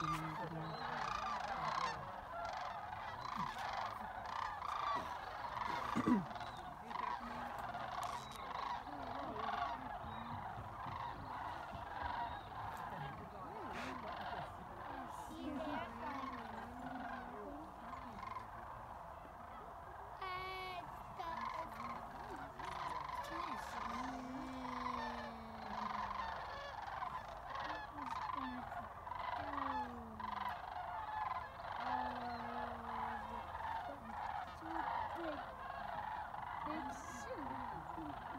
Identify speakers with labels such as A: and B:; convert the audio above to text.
A: Mm-hmm. 핵심 이?